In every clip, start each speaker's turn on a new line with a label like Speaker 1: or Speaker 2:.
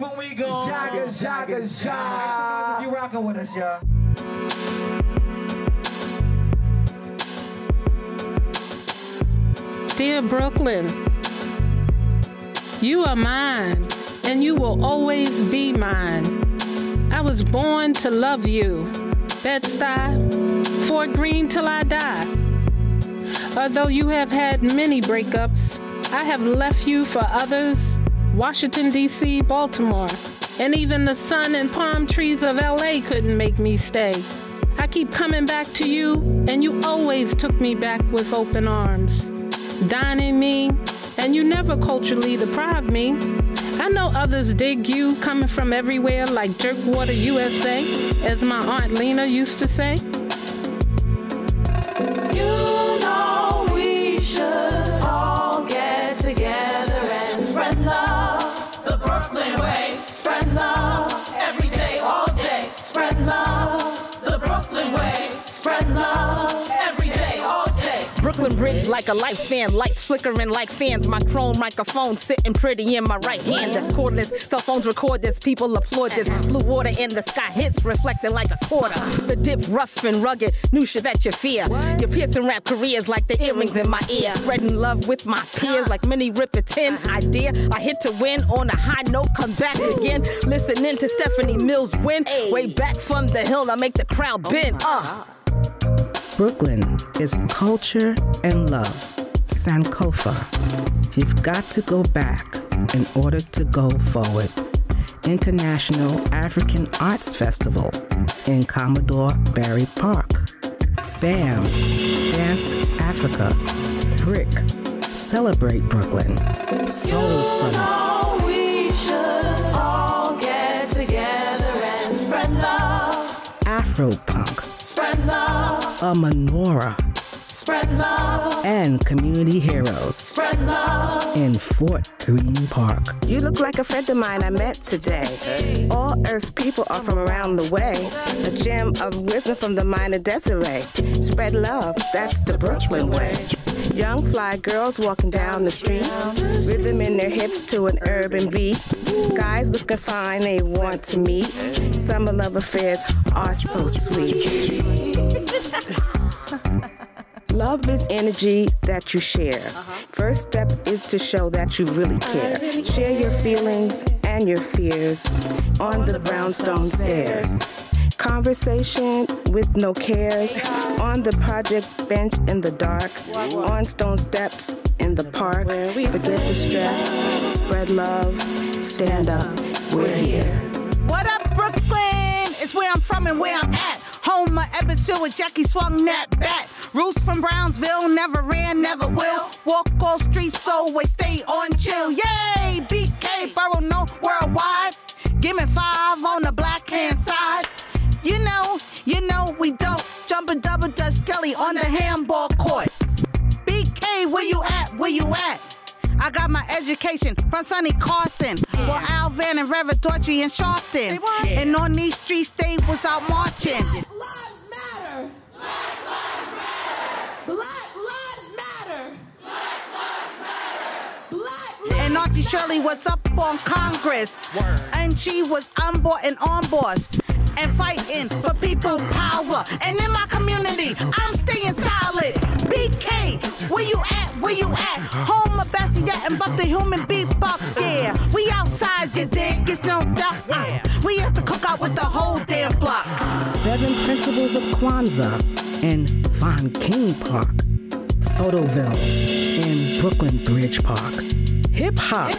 Speaker 1: Meatloaf and we go.
Speaker 2: Jaga, jaga, jaga.
Speaker 1: If you rocking with us, y'all.
Speaker 3: Dear Brooklyn, you are mine, and you will always be mine. I was born to love you. Bed-Stuy, Fort Greene till I die. Although you have had many breakups, I have left you for others. Washington, D.C., Baltimore, and even the sun and palm trees of L.A. couldn't make me stay. I keep coming back to you, and you always took me back with open arms dining me, and you never culturally deprived me. I know others dig you coming from everywhere like Jerkwater USA, as my Aunt Lena used to say.
Speaker 4: Bridge like a lifespan, lights flickering like fans. My chrome microphone sitting pretty in my right hand. That's cordless. Cell phones record this, people applaud this. Blue water in the sky hits, reflecting like a quarter. The dip rough and rugged, new shit that you fear. Your piercing rap careers like the earrings in my ear. Spreading love with my peers like mini rip a 10 idea. I hit to win on a high note, come back again. Listening to Stephanie Mills win. Way back from the hill, I make the crowd bend. Uh.
Speaker 5: Brooklyn is culture and love. Sankofa. You've got to go back in order to go forward. International African Arts Festival in Commodore Barry Park. BAM, Dance Africa, BRIC, Celebrate Brooklyn, Soul Summit.
Speaker 6: know we should all get together and spread love.
Speaker 5: Afropunk,
Speaker 6: Spread love.
Speaker 5: a menorah,
Speaker 6: Spread love.
Speaker 5: and community heroes
Speaker 6: Spread love.
Speaker 5: in Fort Greene Park.
Speaker 7: You look like a friend of mine I met today. All Earth's people are from around the way. A gem of wisdom from the mind of Desiree. Spread love, that's the Brooklyn way. Young fly girls walking down the street, rhythm in their hips to an urban beat. Guys looking fine, they want to meet. Summer love affairs are so sweet. Love is energy that you share. First step is to show that you really care. Share your feelings and your fears on the brownstone stairs. Conversation with no cares on the project bench in the dark, on stone steps in the park. Forget the stress, spread love, stand up. We're here.
Speaker 8: What up, Brooklyn? It's where I'm from and where I'm at. Home of Ebbets Field with Jackie swung that bat. Roots from Brownsville, never ran, never will. Walk all streets, always stay on chill. Yay! BK, borough no worldwide. Give me five on the black hand side. You know, you know we don't jump a double dutch Kelly on the handball court. BK, where you at? Where you at? I got my education from Sonny Carson, well Alvin and Reverend Daughtry and Sharpton. And on these streets they was out marching.
Speaker 6: Lives matter. Black lives matter. Black lives matter. Black
Speaker 8: And Auntie Shirley was up on Congress. And she was on board and on board. And fighting for people power. And in my community, I'm staying solid. BK, where you at? Where you at? Home of Basquiat and Buff the Human Beatbox, yeah. We outside, you dig? It's no doubt. Yeah. We have to cook out with the whole damn block.
Speaker 5: Seven Principles of Kwanzaa in Von King Park, Photoville in Brooklyn Bridge Park. Hip hop.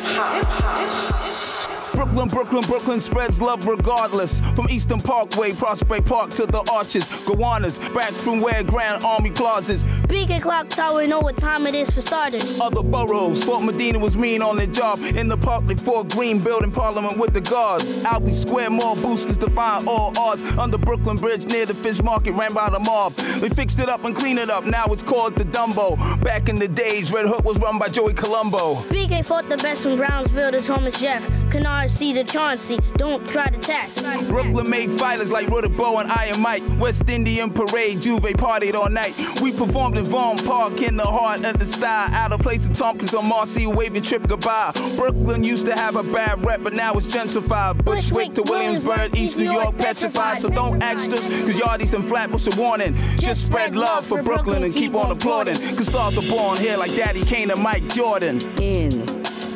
Speaker 9: Brooklyn, Brooklyn, Brooklyn spreads love regardless. From Eastern Parkway, Prospect Park to the Arches, Gowanus, back from where Grand Army plazas.
Speaker 10: Beacon Clock Tower know what time it is for starters.
Speaker 9: Other boroughs, Fort Medina was mean on the job. In the park, they Fort Green building parliament with the guards. Albee Square, more boosters define all odds. Under Brooklyn Bridge near the fish market, ran by the mob. They fixed it up and cleaned it up, now it's called the Dumbo. Back in the days, Red Hook was run by Joey Colombo.
Speaker 10: BK fought the best from Brownsville to Thomas Jeff. Canard see the Chauncey. Don't try to test.
Speaker 9: Brooklyn made fighters like Bowe and Iron Mike. West Indian Parade, J'ouvert partied all night. We performed in Vaughn Park in the heart of the style. Out of place in Tompkins on Marcy, waving trip goodbye. Brooklyn used to have a bad rep, but now it's gentrified. Bushwick to Williamsburg, East New York, petrified. So don't ask us, cause yardies and Flatbush are warning. Just spread love for Brooklyn and keep on applauding. Cause stars are born here like Daddy Kane and Mike Jordan.
Speaker 5: In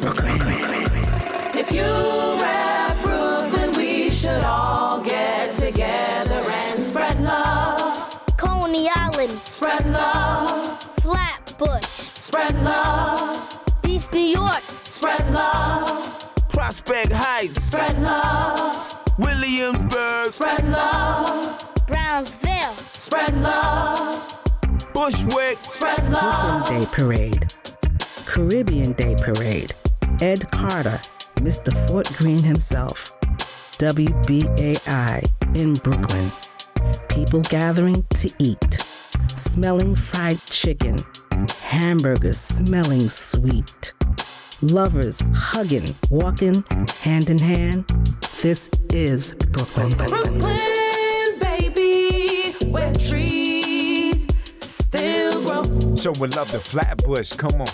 Speaker 5: Brooklyn.
Speaker 9: Prospect Heights.
Speaker 6: Spread love.
Speaker 9: Williamsburg.
Speaker 6: Spread love.
Speaker 10: Brownsville.
Speaker 6: Spread love.
Speaker 9: Bushwick.
Speaker 6: Spread love.
Speaker 5: Brooklyn Day Parade. Caribbean Day Parade. Ed Carter, Mr. Fort Greene himself. WBAI in Brooklyn. People gathering to eat. Smelling fried chicken. Hamburgers smelling sweet. Lovers hugging, walking hand in hand. This is Brooklyn.
Speaker 6: Brooklyn, baby, where trees still grow.
Speaker 2: Showing love to Flatbush, come on.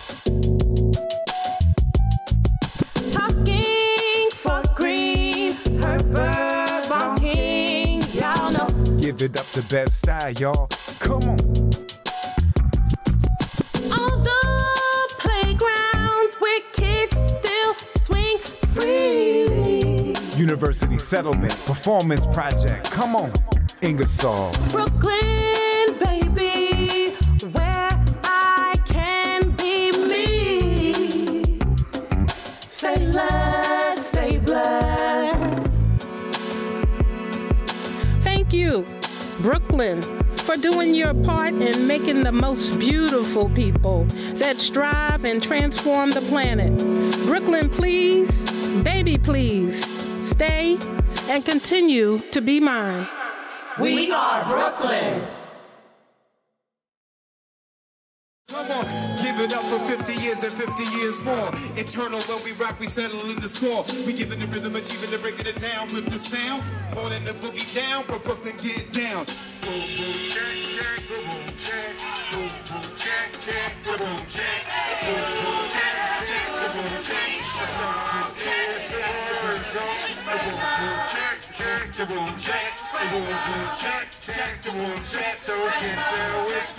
Speaker 6: Talking for green, Herbert Von King, y'all know.
Speaker 2: Give it up to Bed-Stuy, y'all. Come on.
Speaker 6: On
Speaker 2: University Settlement Performance Project, come on. Ingersoll.
Speaker 6: Brooklyn, baby, where I can be me. Say let's stay blessed.
Speaker 3: Thank you, Brooklyn, for doing your part in making the most beautiful people that strive and transform the planet. Brooklyn, please, baby, please, stay and continue to be mine.
Speaker 1: We are Brooklyn.
Speaker 11: Come on, give it up for 50 years and 50 years more. Eternal, when we rock, we settle in the score. We giving the rhythm, achieving the breaking it down with the sound. Born in the boogie down, but Brooklyn get down. Boom, boom, check, check, boom, boom, check, boom, boom, check, check, boom, boom, check, boom, boom, check, check, boom, boom, check, boom, boom, check, check, check, check, boom, check, boom, boom, check, check, boom, check, so get there with.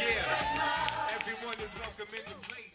Speaker 11: Yeah. Everyone is welcome in the place.